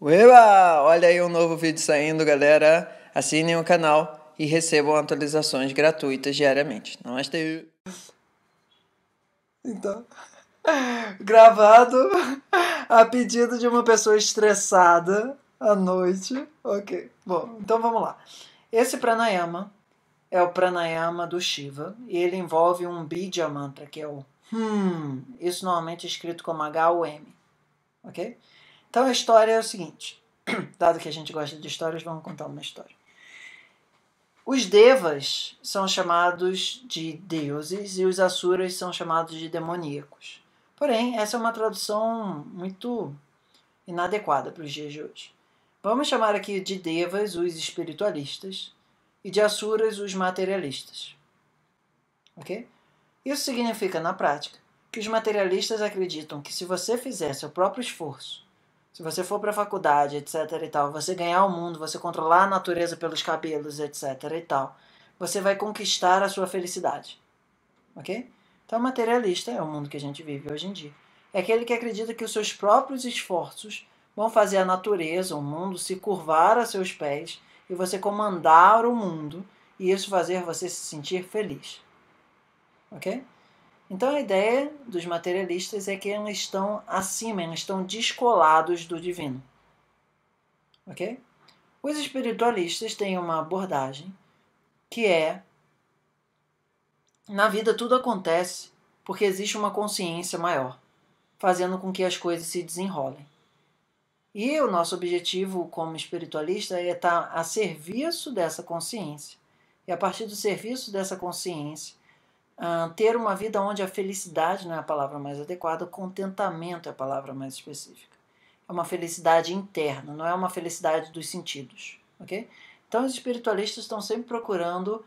Ueba! Olha aí um novo vídeo saindo, galera. Assinem o canal e recebam atualizações gratuitas diariamente. Namastê! Então, gravado a pedido de uma pessoa estressada à noite. Ok, bom, então vamos lá. Esse pranayama é o pranayama do Shiva e ele envolve um Bija mantra, que é o Hum. Isso normalmente é escrito como H-U-M. Ok? Então a história é o seguinte: dado que a gente gosta de histórias, vamos contar uma história. Os devas são chamados de deuses e os asuras são chamados de demoníacos. Porém, essa é uma tradução muito inadequada para os dias de hoje. Vamos chamar aqui de devas os espiritualistas e de asuras os materialistas. Ok? Isso significa, na prática, que os materialistas acreditam que se você fizer seu próprio esforço, se você for para a faculdade, etc e tal, você ganhar o mundo, você controlar a natureza pelos cabelos, etc e tal, você vai conquistar a sua felicidade. Ok? Então, materialista é o mundo que a gente vive hoje em dia. É aquele que acredita que os seus próprios esforços vão fazer a natureza, o mundo, se curvar a seus pés e você comandar o mundo e isso fazer você se sentir feliz. Ok? Então a ideia dos materialistas é que eles estão acima, eles estão descolados do divino. Ok? Os espiritualistas têm uma abordagem que é na vida tudo acontece porque existe uma consciência maior, fazendo com que as coisas se desenrolem. E o nosso objetivo como espiritualista é estar a serviço dessa consciência. E a partir do serviço dessa consciência, Uh, ter uma vida onde a felicidade não é a palavra mais adequada, o contentamento é a palavra mais específica. É uma felicidade interna, não é uma felicidade dos sentidos, ok? Então os espiritualistas estão sempre procurando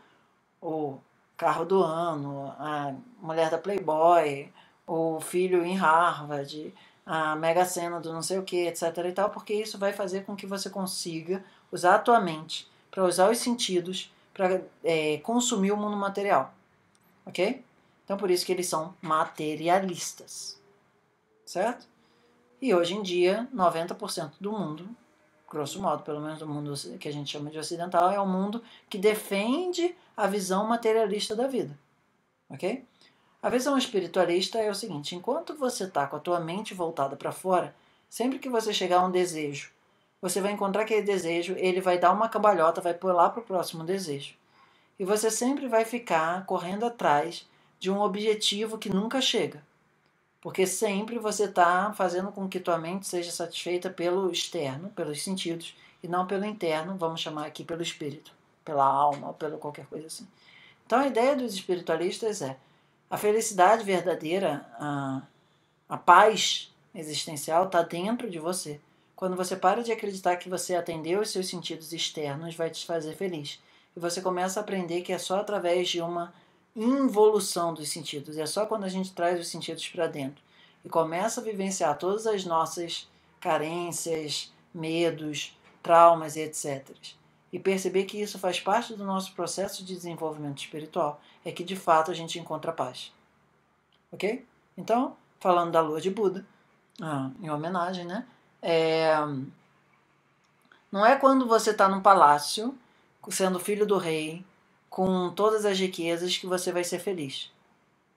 o carro do ano, a mulher da Playboy, o filho em Harvard, a mega cena do não sei o que, etc e tal, porque isso vai fazer com que você consiga usar a tua mente para usar os sentidos para é, consumir o mundo material. Ok? Então por isso que eles são materialistas. Certo? E hoje em dia, 90% do mundo, grosso modo, pelo menos do mundo que a gente chama de ocidental, é um mundo que defende a visão materialista da vida. Ok? A visão espiritualista é o seguinte: enquanto você está com a tua mente voltada para fora, sempre que você chegar a um desejo, você vai encontrar aquele desejo, ele vai dar uma cambalhota, vai pular para o próximo desejo. E você sempre vai ficar correndo atrás de um objetivo que nunca chega. Porque sempre você está fazendo com que tua mente seja satisfeita pelo externo, pelos sentidos, e não pelo interno, vamos chamar aqui pelo espírito, pela alma, ou pela qualquer coisa assim. Então a ideia dos espiritualistas é a felicidade verdadeira, a, a paz existencial está dentro de você. Quando você para de acreditar que você atendeu os seus sentidos externos, vai te fazer feliz e você começa a aprender que é só através de uma involução dos sentidos, é só quando a gente traz os sentidos para dentro e começa a vivenciar todas as nossas carências, medos, traumas e etc. E perceber que isso faz parte do nosso processo de desenvolvimento espiritual, é que de fato a gente encontra paz. Ok? Então, falando da lua de Buda, ah, em homenagem, né? É, não é quando você está num palácio sendo filho do rei, com todas as riquezas, que você vai ser feliz.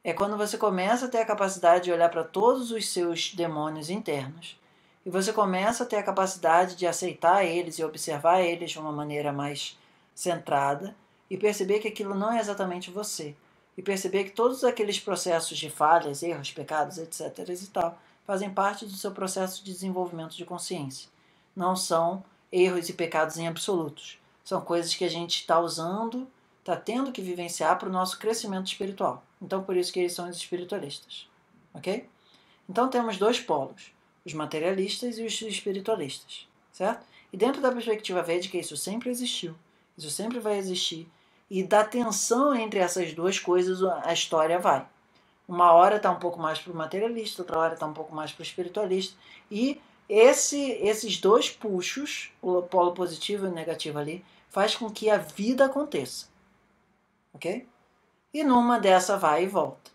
É quando você começa a ter a capacidade de olhar para todos os seus demônios internos e você começa a ter a capacidade de aceitar eles e observar eles de uma maneira mais centrada e perceber que aquilo não é exatamente você. E perceber que todos aqueles processos de falhas, erros, pecados, etc. e tal, fazem parte do seu processo de desenvolvimento de consciência. Não são erros e pecados em absolutos. São coisas que a gente está usando, está tendo que vivenciar para o nosso crescimento espiritual. Então, por isso que eles são os espiritualistas. Ok? Então, temos dois polos: os materialistas e os espiritualistas. Certo? E dentro da perspectiva védica, isso sempre existiu. Isso sempre vai existir. E da tensão entre essas duas coisas, a história vai. Uma hora está um pouco mais para o materialista, outra hora está um pouco mais para o espiritualista. E esse, esses dois puxos, o polo positivo e o negativo ali, faz com que a vida aconteça. Ok? E numa dessa vai e volta.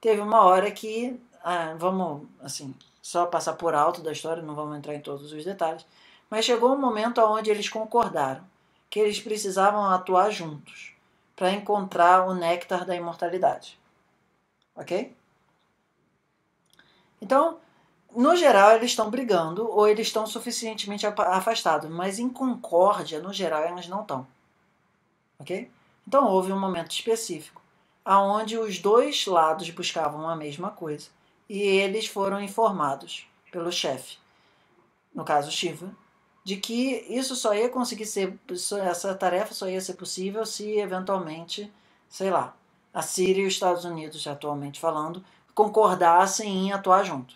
Teve uma hora que, ah, vamos assim, só passar por alto da história, não vamos entrar em todos os detalhes, Mas chegou um momento onde eles concordaram que eles precisavam atuar juntos para encontrar o néctar da imortalidade. Ok? Então, no geral, eles estão brigando ou eles estão suficientemente afastados, mas em concórdia, no geral, eles não estão. Ok? Então, houve um momento específico aonde os dois lados buscavam a mesma coisa e eles foram informados pelo chefe, no caso Shiva, de que isso só ia conseguir ser, essa tarefa só ia ser possível se eventualmente, sei lá, a Síria e os Estados Unidos, atualmente falando, concordassem em atuar junto.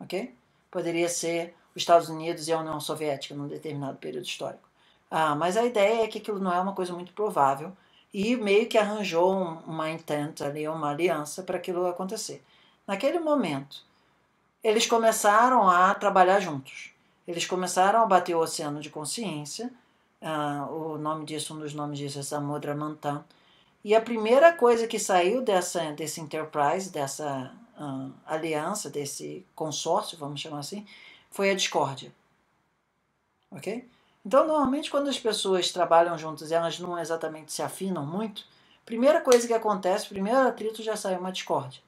Ok? Poderia ser os Estados Unidos e a União Soviética num determinado período histórico. Ah, mas a ideia é que aquilo não é uma coisa muito provável e meio que arranjou uma intent ali, uma aliança para aquilo acontecer. Naquele momento, eles começaram a trabalhar juntos. Eles começaram a bater o oceano de consciência. Uh, o nome disso, um dos nomes disso é Samudra Mantan. E a primeira coisa que saiu dessa, desse enterprise, dessa uh, aliança, desse consórcio, vamos chamar assim, foi a discórdia. Ok? Então, normalmente, quando as pessoas trabalham juntas e elas não exatamente se afinam muito, primeira coisa que acontece, primeiro atrito já sai uma discórdia.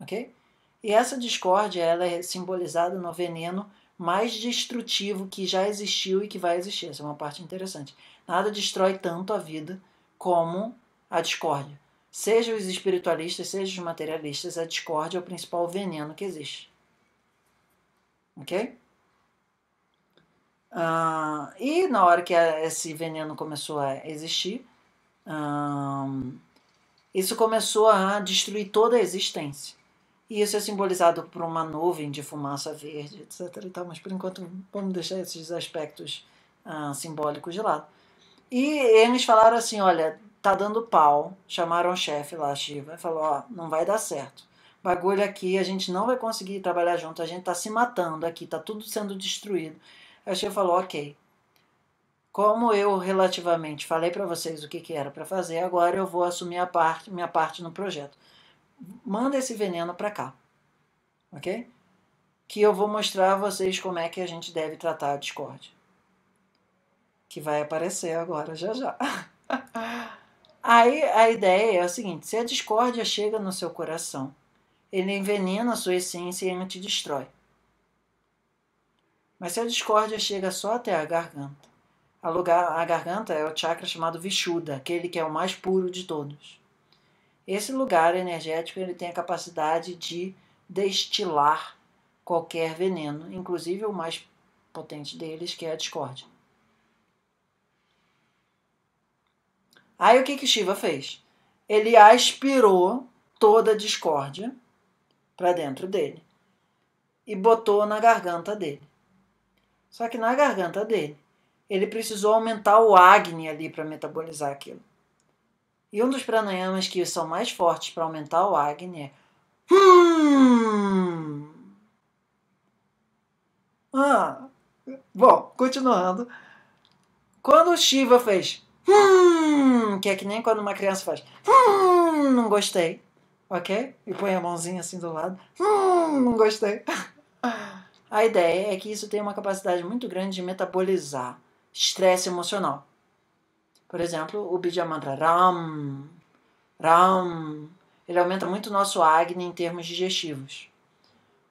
Ok? E essa discórdia ela é simbolizada no veneno mais destrutivo que já existiu e que vai existir. Essa é uma parte interessante. Nada destrói tanto a vida como a discórdia. Seja os espiritualistas, seja os materialistas, a discórdia é o principal veneno que existe. Ok? Uh, e na hora que esse veneno começou a existir, uh, isso começou a destruir toda a existência. E isso é simbolizado por uma nuvem de fumaça verde, etc. E tal, mas por enquanto vamos deixar esses aspectos ah, simbólicos de lado. E eles falaram assim: olha, tá dando pau. Chamaram o chefe lá, Shiva, e falou: ó, não vai dar certo. Bagulho aqui, a gente não vai conseguir trabalhar junto, a gente tá se matando aqui, tá tudo sendo destruído. Aí o Shiva falou: ok. Como eu relativamente falei para vocês o que, que era para fazer, agora eu vou assumir a parte, minha parte no projeto manda esse veneno para cá, ok? Que eu vou mostrar a vocês como é que a gente deve tratar a discórdia. Que vai aparecer agora já já. Aí a ideia é a seguinte: se a discórdia chega no seu coração, ele envenena a sua essência e te destrói. Mas se a discórdia chega só até a garganta, a, lugar, a garganta é o chakra chamado Vishuddha, aquele que é o mais puro de todos. Esse lugar energético ele tem a capacidade de destilar qualquer veneno, inclusive o mais potente deles, que é a discórdia. Aí o que que Shiva fez? Ele aspirou toda a discórdia para dentro dele e botou na garganta dele. Só que na garganta dele, ele precisou aumentar o Agni ali para metabolizar aquilo. E um dos pranayamas que são mais fortes para aumentar o Agni é. Hum. Ah. Bom, continuando. Quando o Shiva fez. Hum, que é que nem quando uma criança faz. Hum, não gostei. Ok? E põe a mãozinha assim do lado. Hum, não gostei. A ideia é que isso tem uma capacidade muito grande de metabolizar estresse emocional. Por exemplo, o Bija Mantra Ram, Ram, ele aumenta muito o nosso Agni em termos digestivos.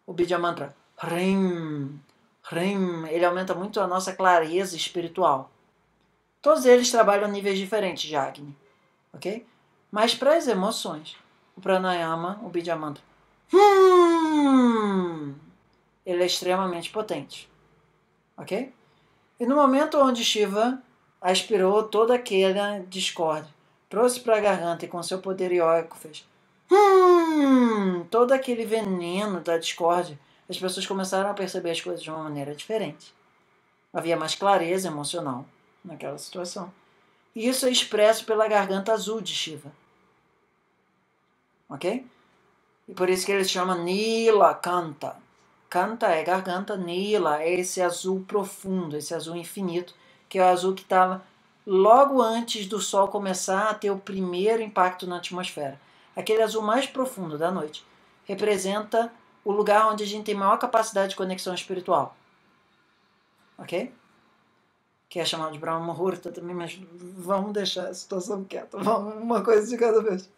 O Bija Mantra Rim, Rim, ele aumenta muito a nossa clareza espiritual. Todos eles trabalham a níveis diferentes de Agni, ok? Mas para as emoções, o Pranayama, o Bija Mantra, hum, ele é extremamente potente, ok? E no momento onde Shiva aspirou toda aquela discórdia, trouxe para a garganta e com seu poder ióico fez hum, todo aquele veneno da discórdia. As pessoas começaram a perceber as coisas de uma maneira diferente. Havia mais clareza emocional naquela situação. Isso é expresso pela garganta azul de Shiva. Ok? E por isso que ele chama Nila Canta. Canta é garganta, Nila é esse azul profundo, esse azul infinito que é o azul que estava logo antes do Sol começar a ter o primeiro impacto na atmosfera. Aquele azul mais profundo da noite representa o lugar onde a gente tem maior capacidade de conexão espiritual. ok? Que é chamado de Brahma Muhurta também, mas vamos deixar a situação quieta, vamos uma coisa de cada vez.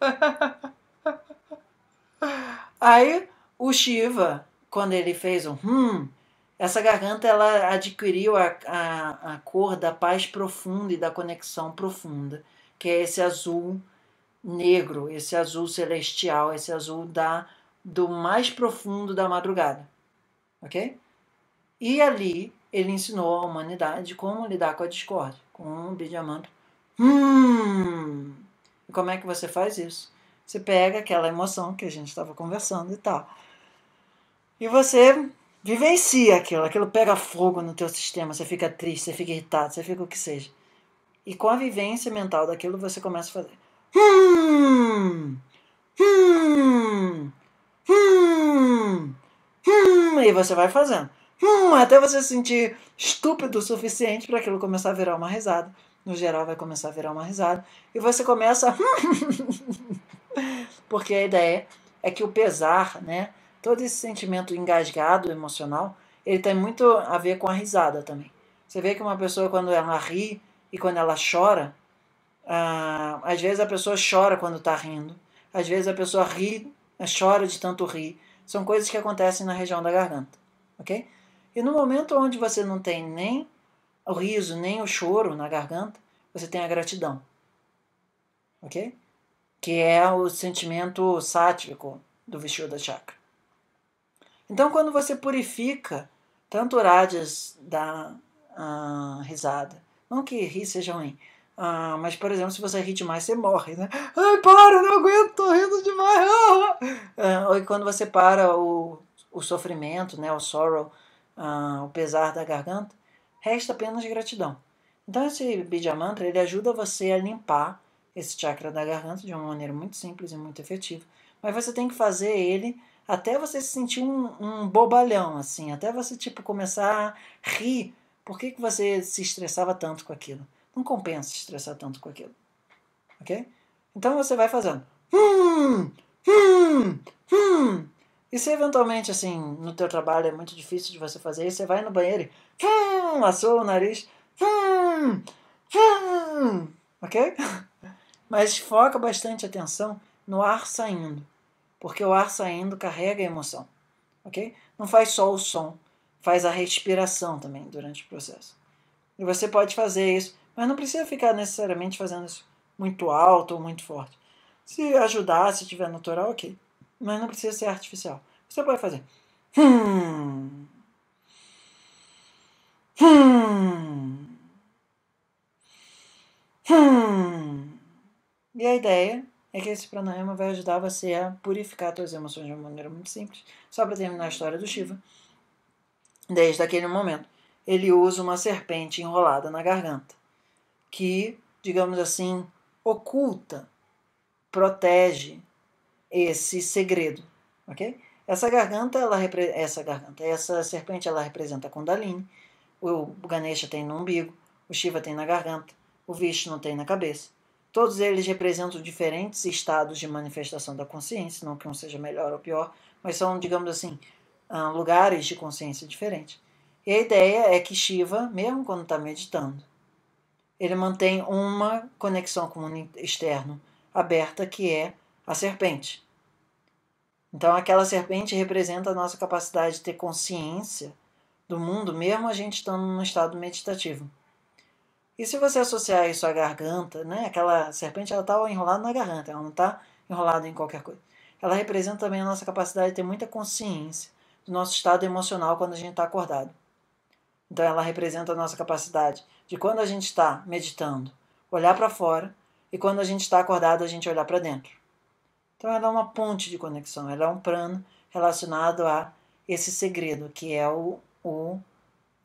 Aí o Shiva, quando ele fez um hum, essa garganta ela adquiriu a, a, a cor da paz profunda e da conexão profunda, que é esse azul negro, esse azul celestial, esse azul da do mais profundo da madrugada, ok? E ali ele ensinou à humanidade como lidar com a discórdia, com o Bidyamantra. Hum! E como é que você faz isso? Você pega aquela emoção que a gente estava conversando e tal, e você vivencia aquilo, aquilo pega fogo no teu sistema, você fica triste, você fica irritado, você fica o que seja. E com a vivência mental daquilo você começa a fazer. Hum, hum, hum, hum, e você vai fazendo. Hum, até você se sentir estúpido o suficiente para aquilo começar a virar uma risada. No geral, vai começar a virar uma risada. E você começa. Porque a ideia é que o pesar, né? todo esse sentimento engasgado emocional, ele tem muito a ver com a risada também. Você vê que uma pessoa, quando ela ri e quando ela chora, ah, às vezes a pessoa chora quando está rindo, às vezes a pessoa ri, chora de tanto rir. São coisas que acontecem na região da garganta, ok? E no momento onde você não tem nem o riso, nem o choro na garganta, você tem a gratidão, ok? Que é o sentimento sático do Vishuddha Chakra. Então, quando você purifica tanto rádios da uh, risada, não que rir seja ruim, uh, mas, por exemplo, se você ri demais, você morre, né? Ai, para, não aguento, tô rindo demais. Uh, ou quando você para o, o sofrimento, né, o sorrow, o pesar da garganta, resta apenas gratidão. Então, esse Bija Mantra, ele ajuda você a limpar esse chakra da garganta de uma maneira muito simples e muito efetiva. Mas você tem que fazer ele até você se sentir um, um bobalhão, assim, até você tipo começar a rir. Por que, que você se estressava tanto com aquilo? Não compensa se estressar tanto com aquilo. Ok? Então você vai fazendo. Hum, hum, hum. E se eventualmente, assim, no teu trabalho é muito difícil de você fazer isso, você vai no banheiro e hum, assou o nariz. Hum, hum, ok? Mas foca bastante atenção no ar saindo porque o ar saindo carrega a emoção, ok? Não faz só o som, faz a respiração também durante o processo. E você pode fazer isso, mas não precisa ficar necessariamente fazendo isso muito alto ou muito forte. Se ajudar, se tiver natural, ok. Mas não precisa ser artificial. Você pode fazer. Hum. Hum. Hum. E a ideia é que esse pranayama vai ajudar você a purificar suas emoções de uma maneira muito simples. Só para terminar a história do Shiva. Desde aquele momento, ele usa uma serpente enrolada na garganta, que, digamos assim, oculta, protege esse segredo, ok? Essa garganta, ela essa garganta, essa serpente, ela representa a Kundalini. O Ganesha tem no umbigo, o Shiva tem na garganta, o Vishnu tem na cabeça. Todos eles representam diferentes estados de manifestação da consciência, não que um seja melhor ou pior, mas são, digamos assim, ah, lugares de consciência diferentes. E a ideia é que Shiva, mesmo quando está meditando, ele mantém uma conexão com o mundo externo aberta, que é a serpente. Então, aquela serpente representa a nossa capacidade de ter consciência do mundo, mesmo a gente estando num estado meditativo. E se você associar isso à garganta, né? Aquela serpente ela está enrolada na garganta, ela não está enrolada em qualquer coisa. Ela representa também a nossa capacidade de ter muita consciência do nosso estado emocional quando a gente está acordado. Então ela representa a nossa capacidade de quando a gente está meditando, olhar para fora e quando a gente está acordado a gente olhar para dentro. Então ela é uma ponte de conexão, ela é um plano relacionado a esse segredo que é o, o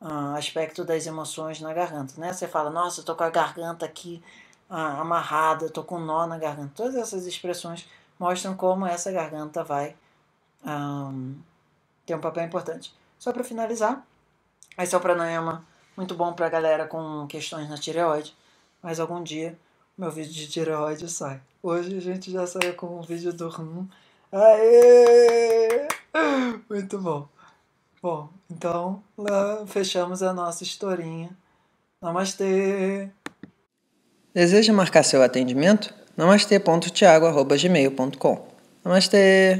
uh, aspecto das emoções na garganta, né? Você fala, nossa, eu tô com a garganta aqui uh, amarrada, tô com um nó na garganta. Todas essas expressões mostram como essa garganta vai um, ter um papel importante. Só para finalizar, esse é o pranayama muito bom para galera com questões na tireoide, mas algum dia meu vídeo de tireoide sai. Hoje a gente já saiu com um vídeo do rum. Aê! Muito bom. Bom, então fechamos a nossa historinha. Namastê! Deseja marcar seu atendimento? namastê.tiago.gmail.com Namastê!